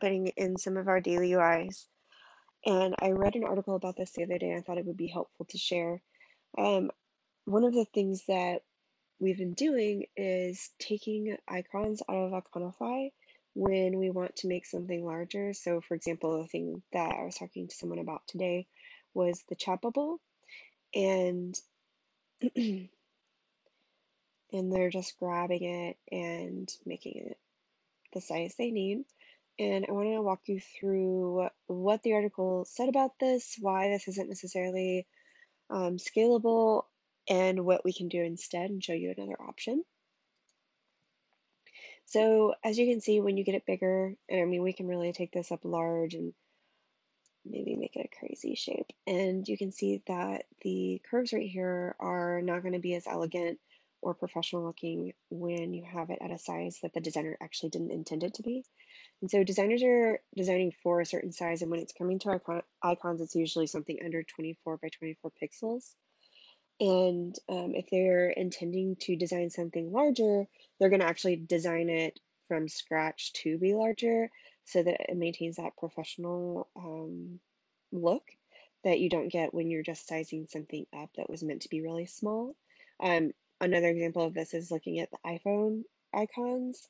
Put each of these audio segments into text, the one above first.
happening in some of our daily UIs. And I read an article about this the other day. And I thought it would be helpful to share. Um, one of the things that we've been doing is taking icons out of Iconify when we want to make something larger. So, for example, the thing that I was talking to someone about today was the chat bubble, and and they're just grabbing it and making it the size they need. And I want to walk you through what the article said about this, why this isn't necessarily um, scalable, and what we can do instead, and show you another option. So as you can see, when you get it bigger, and I mean, we can really take this up large and maybe make it a crazy shape. And you can see that the curves right here are not going to be as elegant or professional looking when you have it at a size that the designer actually didn't intend it to be. And so designers are designing for a certain size, and when it's coming to icon icons, it's usually something under 24 by 24 pixels. And um, if they're intending to design something larger, they're going to actually design it from scratch to be larger so that it maintains that professional um, look that you don't get when you're just sizing something up that was meant to be really small. Um, another example of this is looking at the iPhone icons.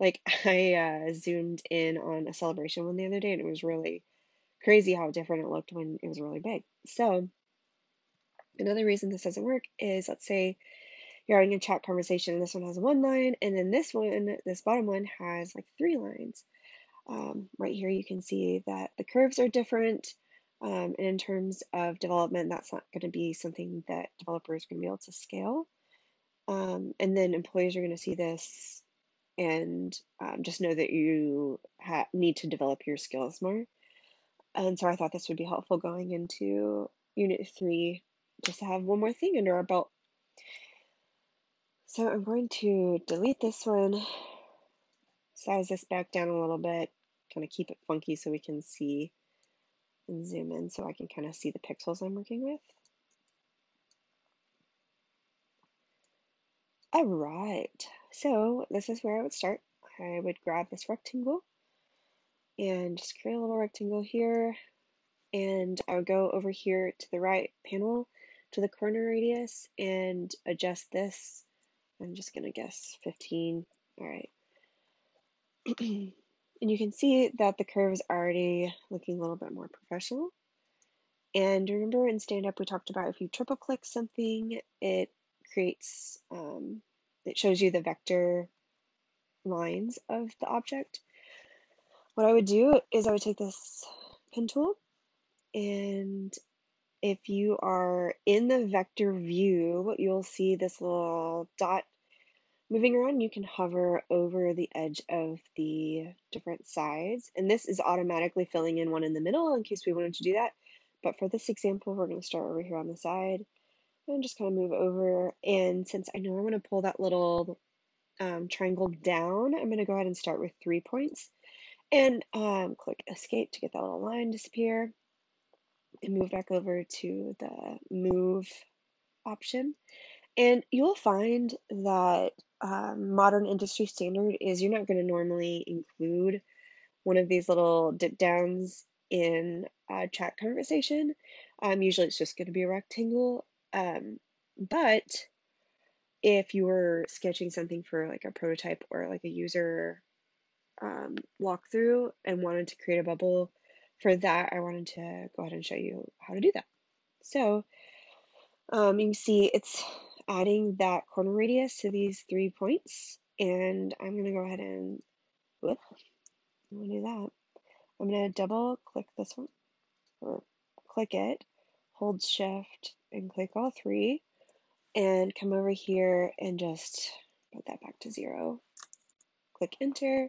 Like I uh, zoomed in on a celebration one the other day and it was really crazy how different it looked when it was really big. So Another reason this doesn't work is let's say you're having a chat conversation and this one has one line and then this one, this bottom one has like three lines. Um, right here you can see that the curves are different. Um, and in terms of development, that's not going to be something that developers are going to be able to scale. Um, and then employees are going to see this and um, just know that you need to develop your skills more. And so I thought this would be helpful going into Unit 3 just to have one more thing under our belt. So I'm going to delete this one, size this back down a little bit, kind of keep it funky so we can see and zoom in so I can kind of see the pixels I'm working with. All right, so this is where I would start. I would grab this rectangle and just create a little rectangle here. And I would go over here to the right panel to the corner radius and adjust this. I'm just going to guess 15. All right. and you can see that the curve is already looking a little bit more professional. And remember in stand up, we talked about if you triple click something, it creates, um, it shows you the vector lines of the object. What I would do is I would take this pen tool and if you are in the vector view, you'll see this little dot moving around. You can hover over the edge of the different sides, and this is automatically filling in one in the middle in case we wanted to do that. But for this example, we're going to start over here on the side and just kind of move over. And since I know I want to pull that little um, triangle down, I'm going to go ahead and start with three points and um, click escape to get that little line disappear and move back over to the move option. And you'll find that um, modern industry standard is you're not going to normally include one of these little dip downs in a chat conversation. Um, usually it's just going to be a rectangle. Um, but if you were sketching something for like a prototype or like a user um, walkthrough and wanted to create a bubble for that, I wanted to go ahead and show you how to do that. So um, you can see it's adding that corner radius to these three points. And I'm going to go ahead and, whoop, I'm going to do that. I'm going to double click this one, or click it, hold shift and click all three, and come over here and just put that back to zero. Click enter,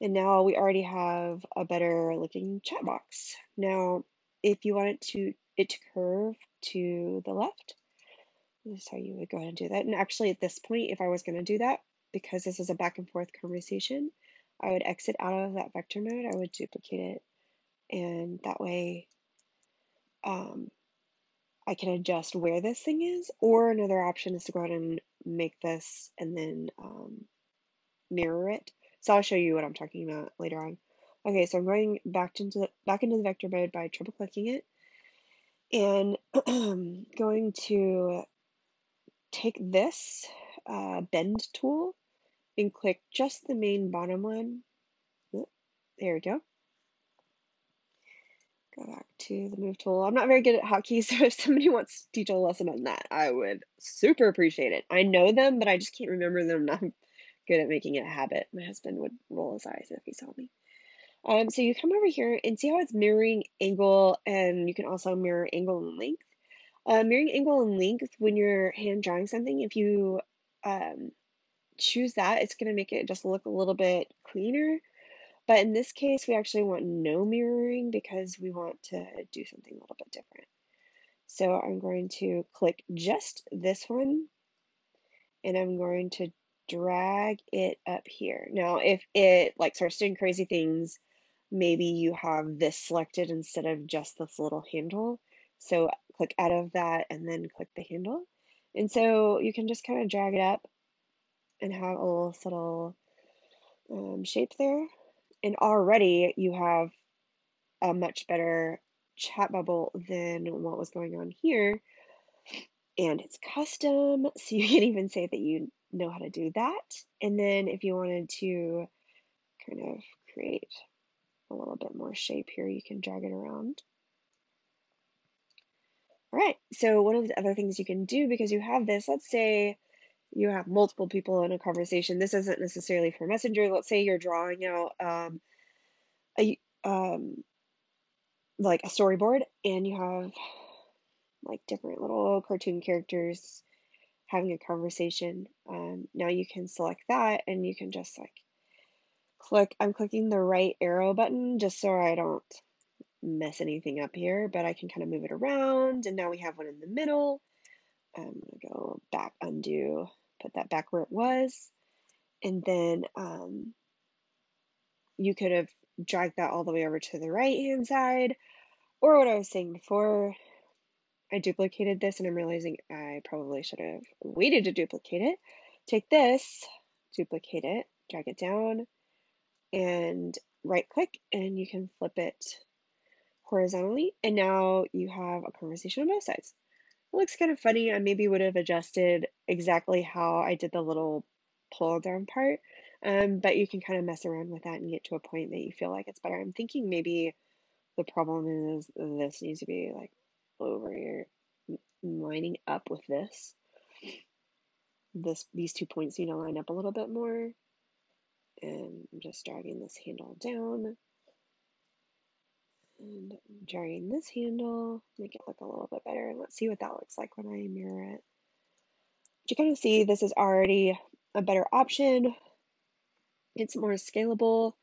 and now we already have a better looking chat box. Now, if you want it to it to curve to the left, this is how you would go ahead and do that. And actually at this point, if I was going to do that, because this is a back and forth conversation, I would exit out of that vector mode. I would duplicate it. And that way um, I can adjust where this thing is. Or another option is to go ahead and make this and then um, mirror it so I'll show you what I'm talking about later on. Okay, so I'm going back into the, back into the vector mode by triple clicking it and going to take this uh, bend tool and click just the main bottom one. There we go. Go back to the move tool. I'm not very good at hotkeys, so if somebody wants to teach a lesson on that, I would super appreciate it. I know them, but I just can't remember them. I'm not good at making it a habit. My husband would roll his eyes if he saw me. Um, so you come over here and see how it's mirroring angle, and you can also mirror angle and length. Uh, mirroring angle and length, when you're hand drawing something, if you um, choose that, it's going to make it just look a little bit cleaner. But in this case, we actually want no mirroring because we want to do something a little bit different. So I'm going to click just this one and I'm going to drag it up here. Now, if it like starts doing crazy things, maybe you have this selected instead of just this little handle. So click out of that and then click the handle. And so you can just kind of drag it up and have a little subtle um, shape there. And already you have a much better chat bubble than what was going on here. And it's custom, so you can even say that you know how to do that. And then if you wanted to kind of create a little bit more shape here, you can drag it around. All right, so one of the other things you can do because you have this, let's say you have multiple people in a conversation. This isn't necessarily for Messenger. Let's say you're drawing out um, a um, like a storyboard and you have like different little cartoon characters having a conversation. Um, now you can select that and you can just like click, I'm clicking the right arrow button just so I don't mess anything up here, but I can kind of move it around and now we have one in the middle. I'm gonna go back, undo, put that back where it was. And then um, you could have dragged that all the way over to the right hand side or what I was saying before, I duplicated this and I'm realizing I probably should have waited to duplicate it. Take this, duplicate it, drag it down, and right click, and you can flip it horizontally. And now you have a conversation on both sides. Looks kind of funny. I maybe would have adjusted exactly how I did the little pull down part. Um, but you can kind of mess around with that and get to a point that you feel like it's better. I'm thinking maybe the problem is this needs to be like over here lining up with this. This These two points need to line up a little bit more. And I'm just dragging this handle down. And dragging this handle, make it look a little bit better. And let's see what that looks like when I mirror it. But you kind of see this is already a better option. It's more scalable.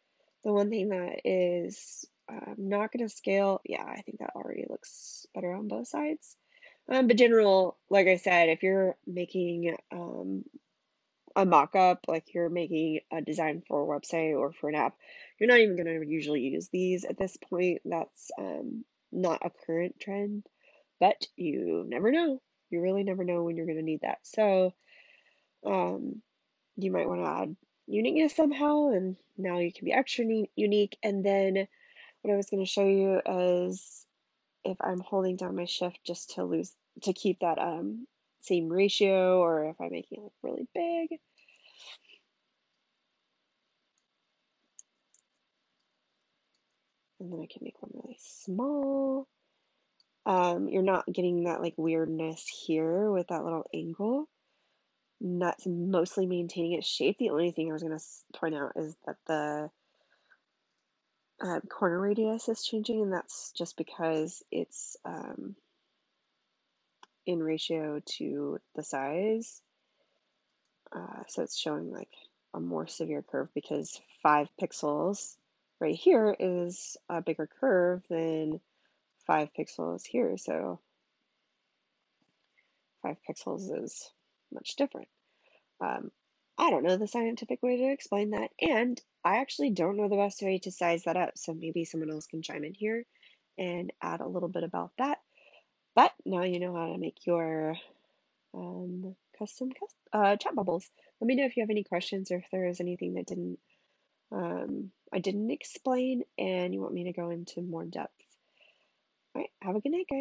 The one thing that is um, not going to scale, yeah, I think that already looks better on both sides. Um, but general, like I said, if you're making um, a mock-up, like you're making a design for a website or for an app, you're not even going to usually use these at this point. That's um, not a current trend, but you never know. You really never know when you're going to need that. So um, you might want to add uniqueness somehow, and now you can be extra unique. And then what I was going to show you is if I'm holding down my shift just to lose to keep that um, same ratio, or if I'm making it really big. And then I can make one really small. Um, you're not getting that like weirdness here with that little angle. That's mostly maintaining its shape. The only thing I was going to point out is that the uh, corner radius is changing, and that's just because it's um, in ratio to the size. Uh, so it's showing like a more severe curve because five pixels right here is a bigger curve than five pixels here. So five pixels is much different. Um, I don't know the scientific way to explain that, and I actually don't know the best way to size that up. So maybe someone else can chime in here and add a little bit about that. But now you know how to make your um, custom uh, chat bubbles. Let me know if you have any questions or if there is anything that didn't um, I didn't explain and you want me to go into more depth. All right, have a good night, guys.